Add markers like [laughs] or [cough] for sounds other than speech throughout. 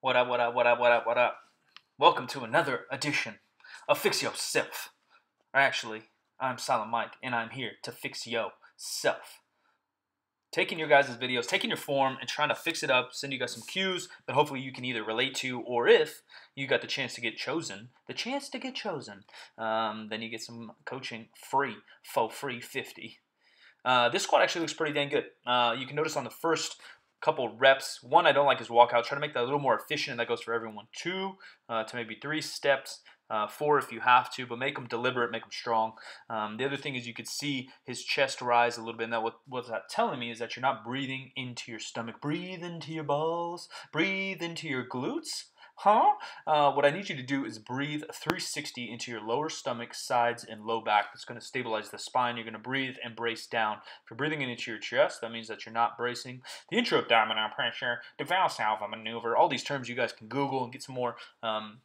What up, what up, what up, what up, what up? Welcome to another edition of Fix Yourself. Or actually, I'm Silent Mike, and I'm here to fix yourself. Taking your guys' videos, taking your form, and trying to fix it up, send you guys some cues that hopefully you can either relate to, or if you got the chance to get chosen, the chance to get chosen, um, then you get some coaching free, for free 50. Uh, this squat actually looks pretty dang good. Uh, you can notice on the first couple reps. One, I don't like his walkout. Try to make that a little more efficient, and that goes for everyone. Two uh, to maybe three steps. Uh, four if you have to, but make them deliberate, make them strong. Um, the other thing is you could see his chest rise a little bit, and that what what's that telling me is that you're not breathing into your stomach. Breathe into your balls. Breathe into your glutes. Huh? Uh, what I need you to do is breathe 360 into your lower stomach, sides, and low back. That's going to stabilize the spine. You're going to breathe and brace down. If you're breathing into your chest, that means that you're not bracing. The intra-abdominal pressure, the Valsalva maneuver, all these terms you guys can Google and get some more um,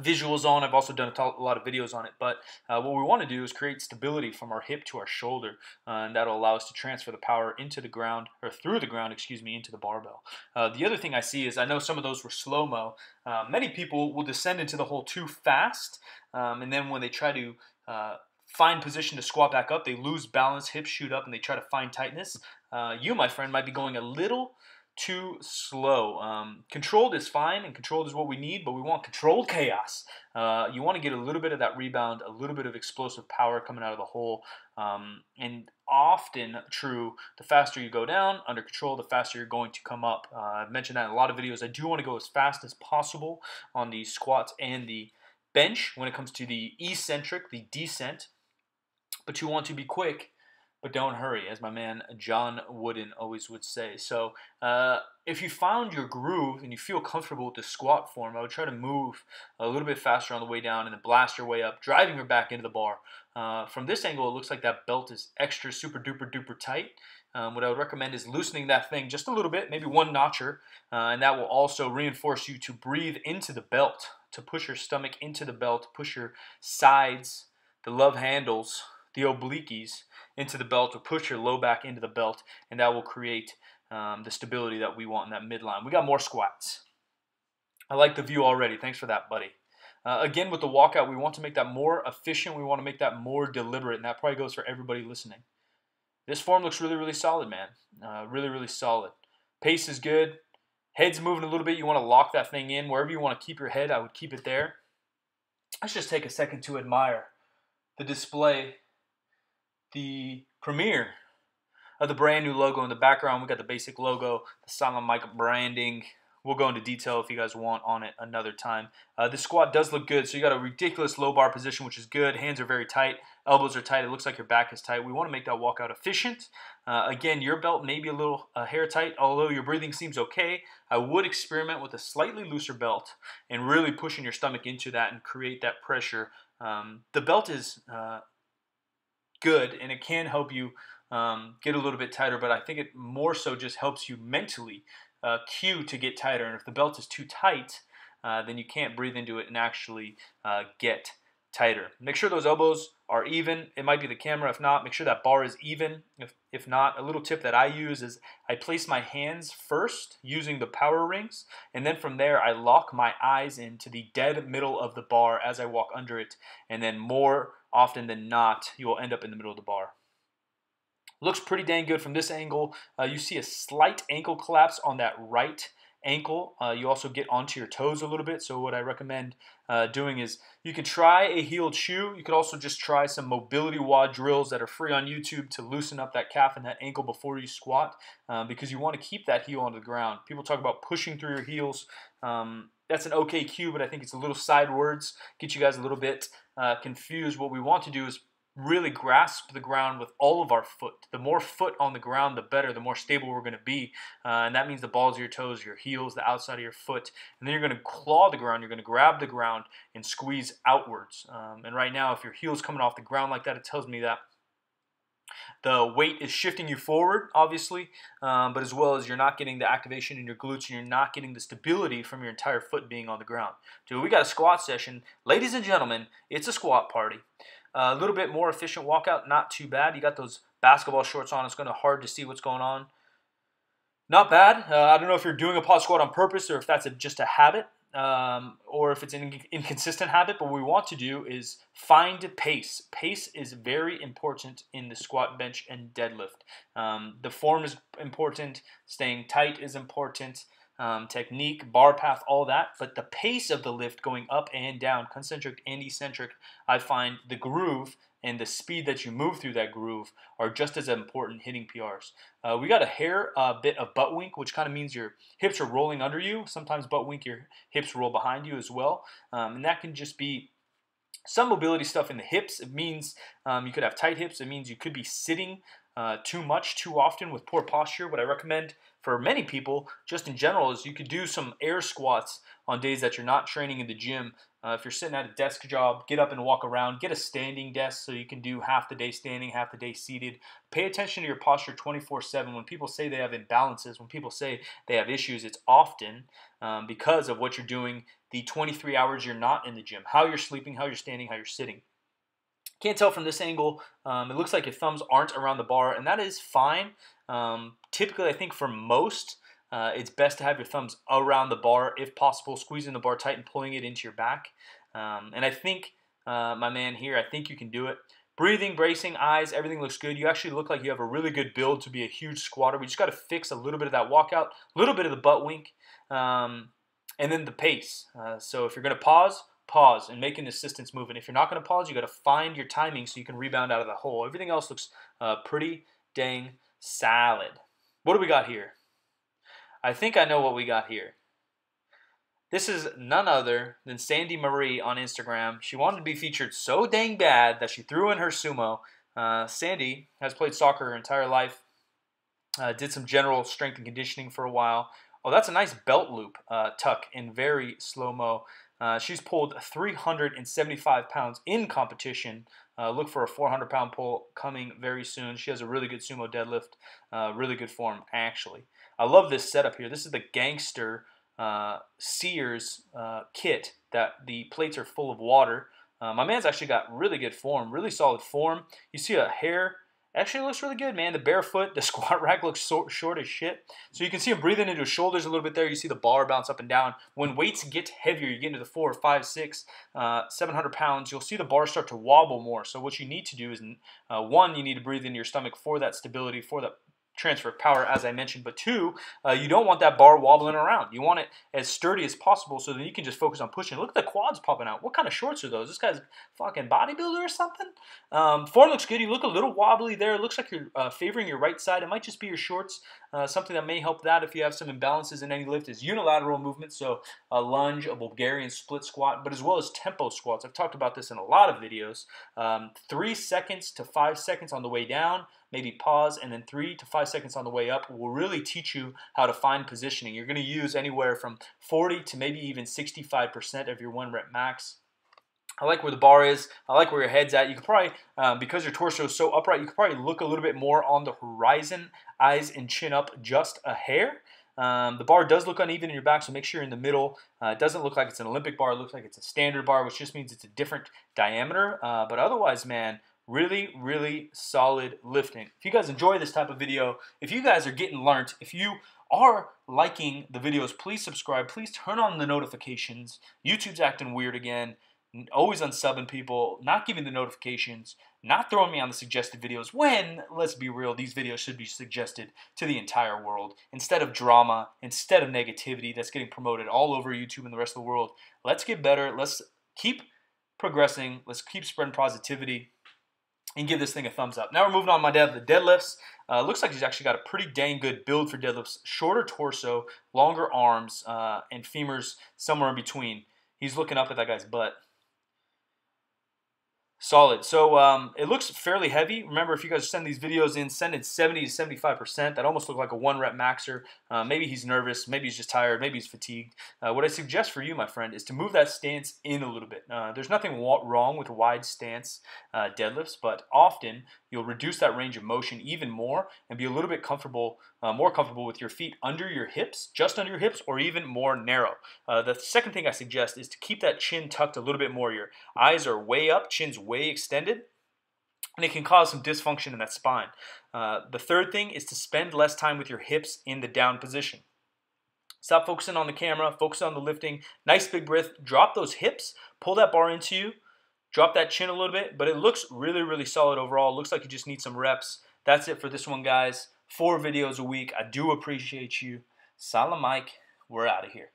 visuals on. I've also done a lot of videos on it. But uh, what we want to do is create stability from our hip to our shoulder, uh, and that'll allow us to transfer the power into the ground or through the ground, excuse me, into the barbell. Uh, the other thing I see is I know some of those were slow mo. Uh, many people will descend into the hole too fast, um, and then when they try to uh, find position to squat back up, they lose balance, hips shoot up, and they try to find tightness. Uh, you, my friend, might be going a little too slow. Um, controlled is fine, and controlled is what we need, but we want controlled chaos. Uh, you want to get a little bit of that rebound, a little bit of explosive power coming out of the hole. Um, and often true, the faster you go down under control, the faster you're going to come up. Uh, I've mentioned that in a lot of videos. I do want to go as fast as possible on the squats and the bench when it comes to the eccentric, the descent. But you want to be quick but don't hurry, as my man John Wooden always would say. So, uh, if you found your groove and you feel comfortable with the squat form, I would try to move a little bit faster on the way down and then blast your way up, driving your back into the bar. Uh, from this angle, it looks like that belt is extra super duper duper tight. Um, what I would recommend is loosening that thing just a little bit, maybe one notcher, uh, and that will also reinforce you to breathe into the belt, to push your stomach into the belt, push your sides, the love handles, the obliques into the belt or push your low back into the belt, and that will create um, the stability that we want in that midline. We got more squats. I like the view already. Thanks for that, buddy. Uh, again, with the walkout, we want to make that more efficient. We want to make that more deliberate, and that probably goes for everybody listening. This form looks really, really solid, man. Uh, really, really solid. Pace is good. Head's moving a little bit. You want to lock that thing in. Wherever you want to keep your head, I would keep it there. Let's just take a second to admire the display the premiere of the brand new logo in the background. We got the basic logo, the Silent Mike branding. We'll go into detail if you guys want on it another time. Uh, the squat does look good, so you got a ridiculous low bar position, which is good. Hands are very tight, elbows are tight. It looks like your back is tight. We want to make that walkout efficient. Uh, again, your belt may be a little uh, hair tight, although your breathing seems okay. I would experiment with a slightly looser belt and really pushing your stomach into that and create that pressure. Um, the belt is uh, good and it can help you um, get a little bit tighter, but I think it more so just helps you mentally uh, cue to get tighter. And if the belt is too tight, uh, then you can't breathe into it and actually uh, get tighter. Make sure those elbows are even. It might be the camera. If not, make sure that bar is even. If, if not, a little tip that I use is I place my hands first using the power rings, and then from there I lock my eyes into the dead middle of the bar as I walk under it, and then more often than not, you will end up in the middle of the bar. Looks pretty dang good from this angle. Uh, you see a slight ankle collapse on that right ankle. Uh, you also get onto your toes a little bit. So what I recommend uh, doing is you can try a heeled shoe. You could also just try some mobility WOD drills that are free on YouTube to loosen up that calf and that ankle before you squat uh, because you want to keep that heel on the ground. People talk about pushing through your heels. Um, that's an okay cue, but I think it's a little sidewards. Get you guys a little bit uh, confused. What we want to do is really grasp the ground with all of our foot. The more foot on the ground, the better, the more stable we're going to be. Uh, and that means the balls of your toes, your heels, the outside of your foot. And then you're going to claw the ground. You're going to grab the ground and squeeze outwards. Um, and right now, if your heel's coming off the ground like that, it tells me that the weight is shifting you forward, obviously, um, but as well as you're not getting the activation in your glutes and you're not getting the stability from your entire foot being on the ground. Dude, we got a squat session. Ladies and gentlemen, it's a squat party. Uh, a little bit more efficient walkout, not too bad. You got those basketball shorts on. It's going to hard to see what's going on. Not bad. Uh, I don't know if you're doing a pause squat on purpose or if that's a, just a habit um, or if it's an inconsistent habit. But what we want to do is find pace. Pace is very important in the squat, bench, and deadlift. Um, the form is important. Staying tight is important. Um, technique, bar path, all that. But the pace of the lift going up and down, concentric and eccentric, I find the groove and the speed that you move through that groove are just as important hitting PRs. Uh, we got a hair uh, bit of butt wink, which kind of means your hips are rolling under you. Sometimes butt wink, your hips roll behind you as well. Um, and that can just be some mobility stuff in the hips. It means um, you could have tight hips. It means you could be sitting uh, too much, too often with poor posture. What I recommend for many people, just in general, is you could do some air squats on days that you're not training in the gym uh, if you're sitting at a desk job, get up and walk around. Get a standing desk so you can do half the day standing, half the day seated. Pay attention to your posture 24 7. When people say they have imbalances, when people say they have issues, it's often um, because of what you're doing the 23 hours you're not in the gym. How you're sleeping, how you're standing, how you're sitting. Can't tell from this angle. Um, it looks like your thumbs aren't around the bar, and that is fine. Um, typically, I think for most, uh, it's best to have your thumbs around the bar if possible, squeezing the bar tight and pulling it into your back. Um, and I think, uh, my man here, I think you can do it. Breathing, bracing, eyes, everything looks good. You actually look like you have a really good build to be a huge squatter. We just got to fix a little bit of that walkout, a little bit of the butt wink, um, and then the pace. Uh, so if you're going to pause, pause and make an assistance move. And If you're not going to pause, you got to find your timing so you can rebound out of the hole. Everything else looks uh, pretty dang solid. What do we got here? I think I know what we got here. This is none other than Sandy Marie on Instagram. She wanted to be featured so dang bad that she threw in her sumo. Uh, Sandy has played soccer her entire life, uh, did some general strength and conditioning for a while. Oh, that's a nice belt loop uh, tuck in very slow mo. Uh, she's pulled 375 pounds in competition. Uh, look for a 400 pound pull coming very soon. She has a really good sumo deadlift, uh, really good form, actually. I love this setup here. This is the Gangster uh, Sears uh, kit that the plates are full of water. My man's actually got really good form, really solid form. You see a hair Actually, looks really good, man. The barefoot, the [laughs] squat rack looks so, short as shit. So you can see him breathing into his shoulders a little bit there. You see the bar bounce up and down. When weights get heavier, you get into the four, five, six, uh, 700 pounds, you'll see the bar start to wobble more. So what you need to do is, uh, one, you need to breathe into your stomach for that stability, for that transfer of power, as I mentioned. But two, uh, you don't want that bar wobbling around. You want it as sturdy as possible so that you can just focus on pushing. Look at the quads popping out. What kind of shorts are those? This guy's fucking bodybuilder or something? Um, form looks good. You look a little wobbly there. It looks like you're uh, favoring your right side. It might just be your shorts. Uh, something that may help that if you have some imbalances in any lift is unilateral movement, so a lunge, a Bulgarian split squat, but as well as tempo squats. I've talked about this in a lot of videos. Um, three seconds to five seconds on the way down, maybe pause, and then three to five seconds on the way up will really teach you how to find positioning. You're going to use anywhere from 40 to maybe even 65% of your one rep max. I like where the bar is. I like where your head's at. You could probably, um, because your torso is so upright, you could probably look a little bit more on the horizon, eyes and chin up just a hair. Um, the bar does look uneven in your back, so make sure you're in the middle. Uh, it doesn't look like it's an Olympic bar. It looks like it's a standard bar, which just means it's a different diameter. Uh, but otherwise, man, really, really solid lifting. If you guys enjoy this type of video, if you guys are getting learned, if you are liking the videos, please subscribe. Please turn on the notifications. YouTube's acting weird again always unsubbing people, not giving the notifications, not throwing me on the suggested videos when, let's be real, these videos should be suggested to the entire world. Instead of drama, instead of negativity that's getting promoted all over YouTube and the rest of the world, let's get better. Let's keep progressing. Let's keep spreading positivity and give this thing a thumbs up. Now we're moving on my dad, the deadlifts. Uh, looks like he's actually got a pretty dang good build for deadlifts. Shorter torso, longer arms, uh, and femurs somewhere in between. He's looking up at that guy's butt. Solid. So um, it looks fairly heavy. Remember, if you guys send these videos in, send it 70 to 75%. That almost looks like a one rep maxer. Uh, maybe he's nervous. Maybe he's just tired. Maybe he's fatigued. Uh, what I suggest for you, my friend, is to move that stance in a little bit. Uh, there's nothing wrong with wide stance uh, deadlifts, but often you'll reduce that range of motion even more and be a little bit comfortable, uh, more comfortable with your feet under your hips, just under your hips, or even more narrow. Uh, the second thing I suggest is to keep that chin tucked a little bit more. Your eyes are way up, chin's way extended. and it can cause some dysfunction in that spine. Uh, the third thing is to spend less time with your hips in the down position. Stop focusing on the camera, focus on the lifting. Nice big breath. Drop those hips, pull that bar into you, drop that chin a little bit, but it looks really, really solid overall. It looks like you just need some reps. That's it for this one, guys. Four videos a week. I do appreciate you. Silent Mike. We're out of here.